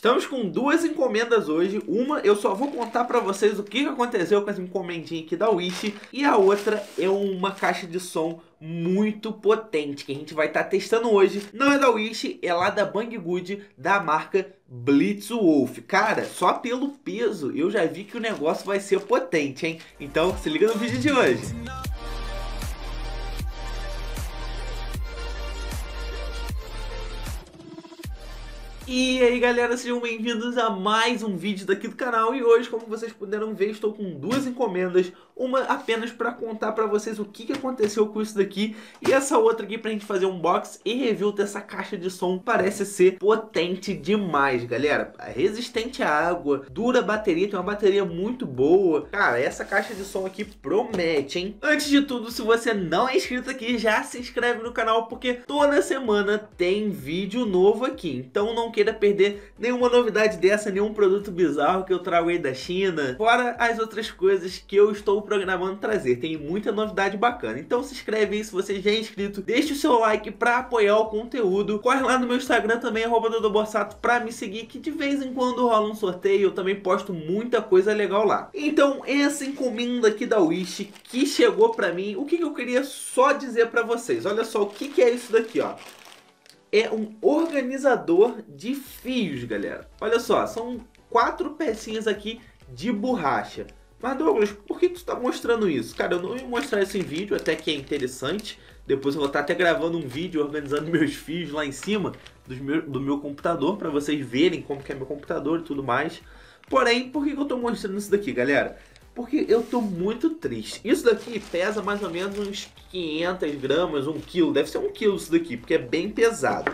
Estamos com duas encomendas hoje. Uma eu só vou contar para vocês o que aconteceu com essa encomendinha aqui da Wish. E a outra é uma caixa de som muito potente que a gente vai estar tá testando hoje. Não é da Wish, é lá da Banggood, da marca Blitzwolf. Cara, só pelo peso eu já vi que o negócio vai ser potente, hein? Então se liga no vídeo de hoje. E aí galera, sejam bem-vindos a mais um vídeo daqui do canal. E hoje, como vocês puderam ver, estou com duas encomendas Uma apenas para contar para vocês o que, que aconteceu com isso daqui E essa outra aqui para a gente fazer um box e review dessa caixa de som. Parece ser potente demais, galera. Resistente à água, dura bateria, tem uma bateria muito boa. Cara, essa caixa de som aqui promete, hein? Antes de tudo, se você não é inscrito aqui, já se inscreve no canal Porque toda semana tem vídeo novo aqui. Então não queira perder nenhuma novidade dessa, nenhum produto bizarro que eu trago aí da China, fora as outras coisas que eu estou programando trazer. Tem muita novidade bacana. Então se inscreve aí se você já é inscrito, deixe o seu like para apoiar o conteúdo. Corre lá no meu Instagram também, arroba Borsato, para me seguir, que de vez em quando rola um sorteio, eu também posto muita coisa legal lá. Então, essa encomenda aqui da Wish que chegou para mim, o que, que eu queria só dizer para vocês? Olha só o que, que é isso daqui, ó é um organizador de fios, galera. Olha só, são quatro pecinhas aqui de borracha. Mas Douglas, por que tu está mostrando isso? Cara, eu não ia mostrar isso em vídeo, até que é interessante. Depois eu vou estar até gravando um vídeo organizando meus fios lá em cima do meu, do meu computador, para vocês verem como que é meu computador e tudo mais. Porém, por que eu estou mostrando isso daqui, galera? Porque eu tô muito triste. Isso daqui pesa mais ou menos uns 500 gramas, 1 quilo. Deve ser 1 quilo isso daqui, porque é bem pesado.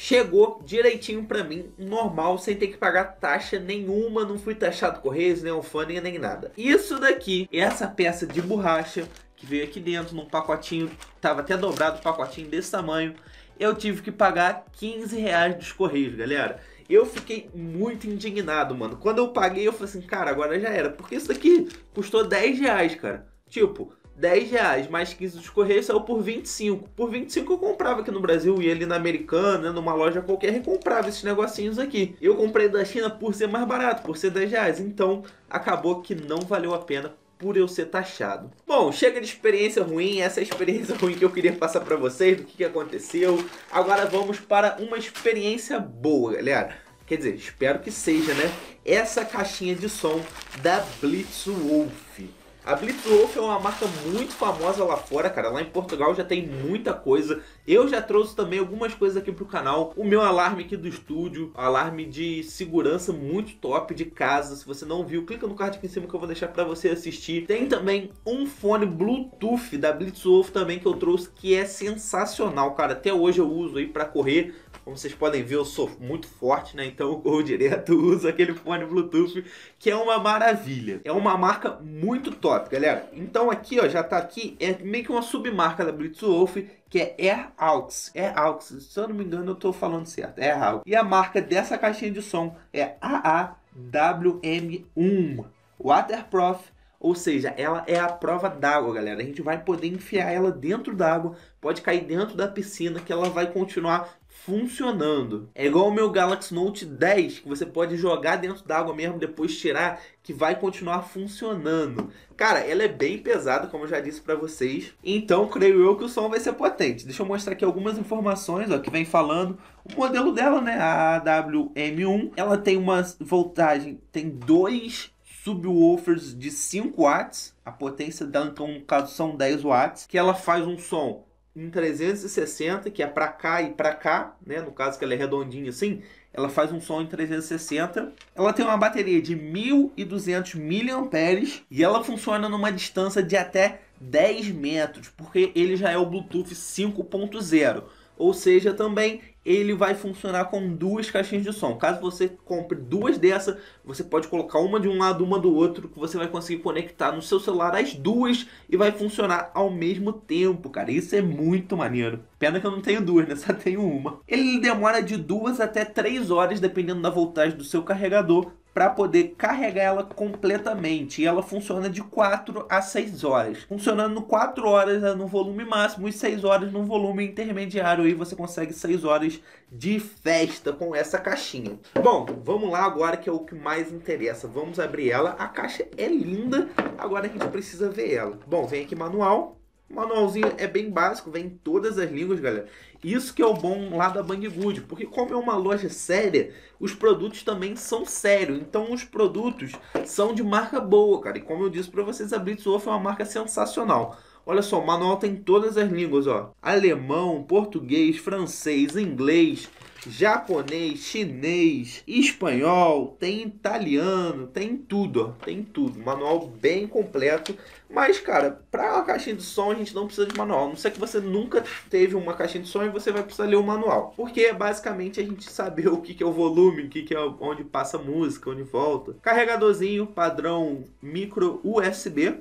Chegou direitinho pra mim, normal, sem ter que pagar taxa nenhuma. Não fui taxado Correios, nem alfândega, nem nada. Isso daqui, essa peça de borracha que veio aqui dentro num pacotinho, tava até dobrado, um pacotinho desse tamanho. Eu tive que pagar 15 reais dos Correios, galera. Eu fiquei muito indignado, mano. Quando eu paguei, eu falei assim, cara, agora já era. Porque isso daqui custou 10 reais, cara. Tipo, 10 reais mais 15 dos Correios saiu por 25. Por 25 eu comprava aqui no Brasil, ia ali na Americana, numa loja qualquer e comprava esses negocinhos aqui. Eu comprei da China por ser mais barato, por ser 10 reais. Então acabou que não valeu a pena por eu ser taxado. Bom, chega de experiência ruim, essa é a experiência ruim que eu queria passar para vocês, do que, que aconteceu. Agora vamos para uma experiência boa, galera. Quer dizer, espero que seja, né? Essa caixinha de som da Blitzwolf. A Blitzwolf é uma marca muito famosa lá fora, cara. Lá em Portugal já tem muita coisa. Eu já trouxe também algumas coisas aqui pro canal. O meu alarme aqui do estúdio, alarme de segurança muito top de casa. Se você não viu, clica no card aqui em cima que eu vou deixar para você assistir. Tem também um fone Bluetooth da Blitzwolf também que eu trouxe que é sensacional, cara. Até hoje eu uso aí para correr como vocês podem ver, eu sou muito forte, né? Então eu corro direto, uso aquele fone Bluetooth, que é uma maravilha. É uma marca muito top, galera. Então aqui, ó, já tá aqui, é meio que uma submarca da Blitzwolf, que é Air Aux. Air Aux, se eu não me engano, eu tô falando certo. Air Aux. E a marca dessa caixinha de som é AAWM1. Waterproof ou seja, ela é a prova d'água, galera. A gente vai poder enfiar ela dentro d'água, pode cair dentro da piscina, que ela vai continuar funcionando. É igual o meu Galaxy Note 10, que você pode jogar dentro d'água mesmo, depois tirar, que vai continuar funcionando. Cara, ela é bem pesada, como eu já disse para vocês. Então, creio eu que o som vai ser potente. Deixa eu mostrar aqui algumas informações ó, que vem falando. O modelo dela, né, a AWM1, ela tem uma voltagem, tem dois subwoofers de 5 watts. A potência dela, então, no caso, são 10 watts. Que ela faz um som em 360, que é para cá e para cá, né? No caso que ela é redondinha assim, ela faz um som em 360. Ela tem uma bateria de 1200 mAh e ela funciona numa distância de até 10 metros, porque ele já é o Bluetooth 5.0. Ou seja, também ele vai funcionar com duas caixinhas de som. Caso você compre duas dessas, você pode colocar uma de um lado, uma do outro, que você vai conseguir conectar no seu celular as duas e vai funcionar ao mesmo tempo, cara. Isso é muito maneiro. Pena que eu não tenho duas, né? Só tenho uma. Ele demora de duas até três horas, dependendo da voltagem do seu carregador, para poder carregar ela completamente. E ela funciona de 4 a 6 horas. Funcionando 4 horas no volume máximo e 6 horas no volume intermediário. Aí você consegue 6 horas de festa com essa caixinha. Bom, vamos lá agora que é o que mais interessa. Vamos abrir ela. A caixa é linda. Agora a gente precisa ver ela. Bom, vem aqui manual. O manualzinho é bem básico, vem em todas as línguas, galera. Isso que é o bom lá da Banggood, porque como é uma loja séria, os produtos também são sérios. Então os produtos são de marca boa, cara. E como eu disse para vocês, a Blitzwolf é uma marca sensacional. Olha só, o manual tem todas as línguas, ó. Alemão, português, francês, inglês, japonês, chinês, espanhol, tem italiano, tem tudo, ó, tem tudo. Manual bem completo. Mas, cara, para uma caixinha de som a gente não precisa de manual. Não sei que você nunca teve uma caixinha de som e você vai precisar ler o manual. Porque basicamente a gente saber o que, que é o volume, o que, que é onde passa música, onde volta. Carregadorzinho padrão micro USB.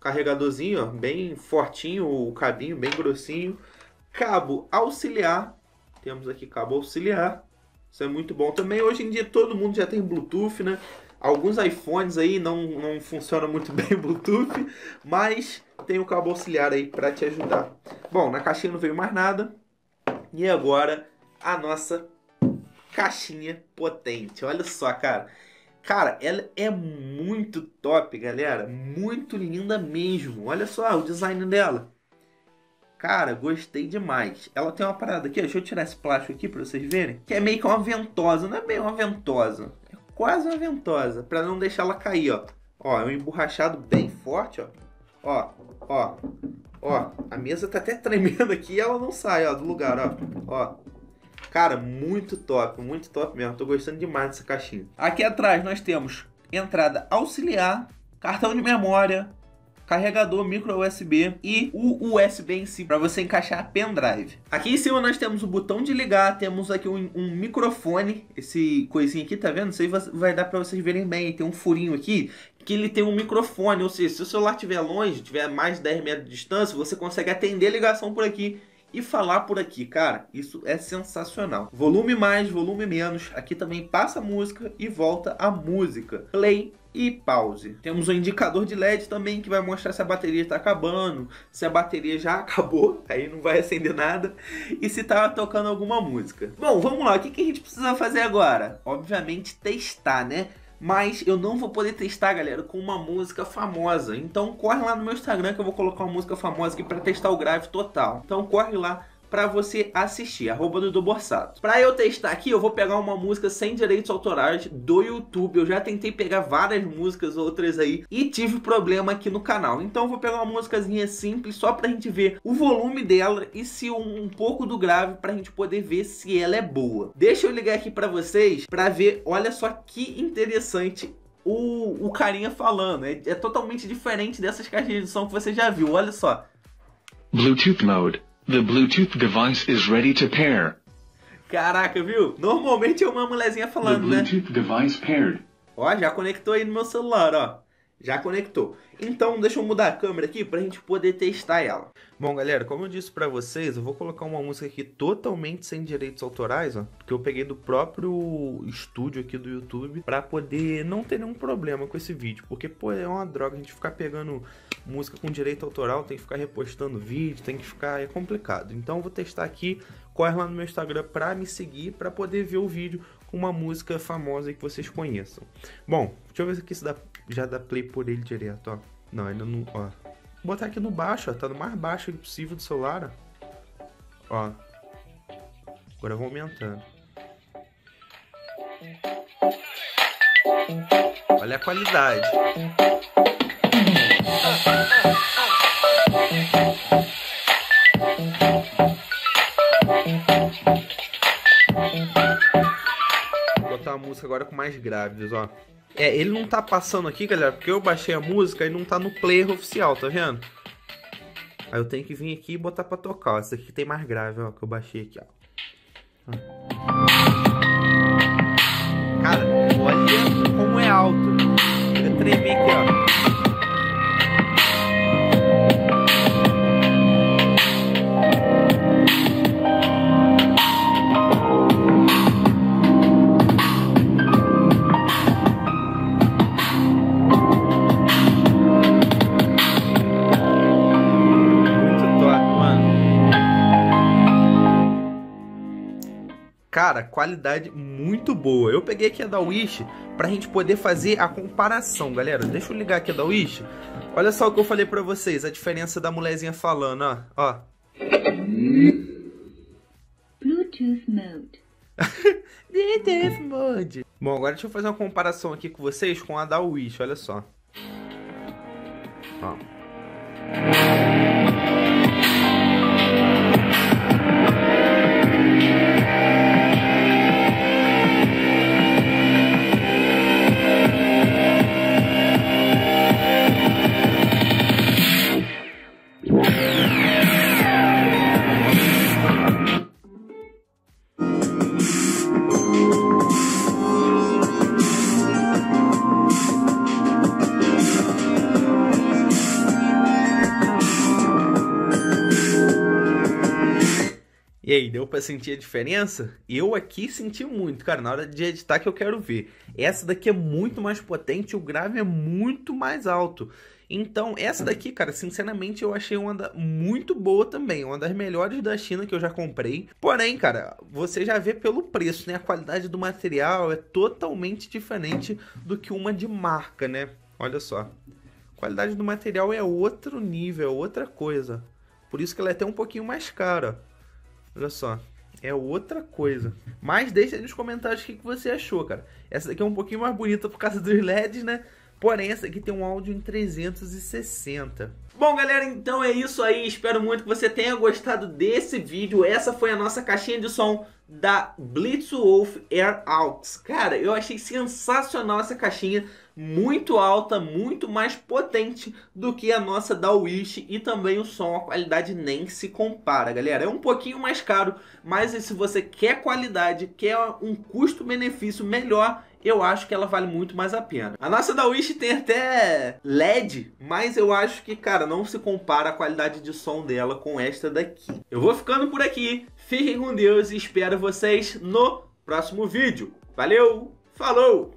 Carregadorzinho, ó, bem fortinho, o cabinho bem grossinho. Cabo auxiliar temos aqui cabo auxiliar. Isso é muito bom também. Hoje em dia todo mundo já tem Bluetooth, né? Alguns iPhones aí não, não funcionam muito bem o Bluetooth, mas tem o cabo auxiliar aí para te ajudar. Bom, na caixinha não veio mais nada. E agora a nossa caixinha potente. Olha só, cara. Cara, ela é muito top, galera. Muito linda mesmo. Olha só o design dela. Cara, gostei demais. Ela tem uma parada aqui, deixa eu tirar esse plástico aqui pra vocês verem. Que é meio que uma ventosa, não é bem uma ventosa. É quase uma ventosa, pra não deixar ela cair, ó. Ó, é um emborrachado bem forte, ó. Ó, ó, ó. A mesa tá até tremendo aqui e ela não sai, ó, do lugar, ó. Ó. Cara, muito top, muito top mesmo. Tô gostando demais dessa caixinha. Aqui atrás nós temos entrada auxiliar, cartão de memória, carregador micro USB e o USB em si para você encaixar pendrive. Aqui em cima nós temos o botão de ligar, temos aqui um, um microfone, esse coisinho aqui, tá vendo? Aí vai dar para vocês verem bem. Tem um furinho aqui que ele tem um microfone, ou seja, se o celular estiver longe, tiver mais de 10 metros de distância, você consegue atender a ligação por aqui e falar por aqui, cara, isso é sensacional. Volume mais, volume menos, aqui também passa a música e volta a música. Play e pause. Temos um indicador de LED também que vai mostrar se a bateria está acabando, se a bateria já acabou, aí não vai acender nada, e se está tocando alguma música. Bom, vamos lá, o que, que a gente precisa fazer agora? Obviamente testar, né? Mas eu não vou poder testar, galera, com uma música famosa. Então corre lá no meu Instagram que eu vou colocar uma música famosa aqui para testar o grave total. Então corre lá para você assistir, arroba do Borsato. Para eu testar aqui, eu vou pegar uma música sem direitos autorais do YouTube. Eu já tentei pegar várias músicas outras aí e tive problema aqui no canal. Então eu vou pegar uma músicazinha simples só pra gente ver o volume dela e se um, um pouco do grave pra gente poder ver se ela é boa. Deixa eu ligar aqui para vocês para ver, olha só que interessante o, o carinha falando. É, é totalmente diferente dessas caixinhas de som que você já viu. Olha só. Bluetooth mode. The Bluetooth device is ready to pair. Caraca, viu? Normalmente é uma mulherzinha falando, The Bluetooth né? device paired. Ó, já conectou aí no meu celular, ó. Já conectou. Então, deixa eu mudar a câmera aqui pra gente poder testar ela. Bom, galera, como eu disse pra vocês, eu vou colocar uma música aqui totalmente sem direitos autorais, ó. Que eu peguei do próprio estúdio aqui do YouTube pra poder não ter nenhum problema com esse vídeo. Porque, pô, é uma droga a gente ficar pegando música com direito autoral, tem que ficar repostando vídeo, tem que ficar... é complicado. Então, eu vou testar aqui. Corre lá no meu Instagram pra me seguir, pra poder ver o vídeo com uma música famosa que vocês conheçam. Bom, deixa eu ver aqui se dá já dá play por ele direto, ó. Não, ainda não, ó. Vou botar aqui no baixo, ó. Tá no mais baixo possível do celular, ó. Agora eu vou aumentando. Olha a qualidade. Vou botar a música agora com mais graves, ó. É, ele não tá passando aqui, galera, porque eu baixei a música e não tá no player oficial, tá vendo? Aí eu tenho que vir aqui e botar pra tocar. Essa aqui tem mais grave, ó, que eu baixei aqui, ó. Cara, olha como é alto. Eu tremi aqui, ó. Qualidade muito boa. Eu peguei aqui a da Wish pra gente poder fazer a comparação, galera. Deixa eu ligar aqui a da Wish. Olha só o que eu falei pra vocês, a diferença da mulherzinha falando, ó. ó. Bluetooth mode. Bluetooth mode. Bom, agora deixa eu fazer uma comparação aqui com vocês com a da Wish, olha só. Ó. E aí, deu pra sentir a diferença? Eu aqui senti muito, cara, na hora de editar que eu quero ver. Essa daqui é muito mais potente, o grave é muito mais alto. Então, essa daqui, cara, sinceramente eu achei uma da... muito boa também, uma das melhores da China que eu já comprei. Porém, cara, você já vê pelo preço, né? A qualidade do material é totalmente diferente do que uma de marca, né? Olha só. A qualidade do material é outro nível, é outra coisa. Por isso que ela é até um pouquinho mais cara. Olha só. É outra coisa. Mas deixa aí nos comentários o que, você achou, cara. Essa daqui é um pouquinho mais bonita por causa dos LEDs, né? Porém, essa aqui tem um áudio em 360. Bom, galera, então é isso aí. Espero muito que você tenha gostado desse vídeo. Essa foi a nossa caixinha de som da Blitzwolf Air Aux. Cara, eu achei sensacional essa caixinha muito alta, muito mais potente do que a nossa da Wish e também o som, a qualidade nem se compara, galera. É um pouquinho mais caro, mas se você quer qualidade, quer um custo-benefício melhor, eu acho que ela vale muito mais a pena. A nossa da Wish tem até LED, mas eu acho que, cara, não se compara a qualidade de som dela com esta daqui. Eu vou ficando por aqui, fiquem com Deus e espero vocês no próximo vídeo. Valeu, falou!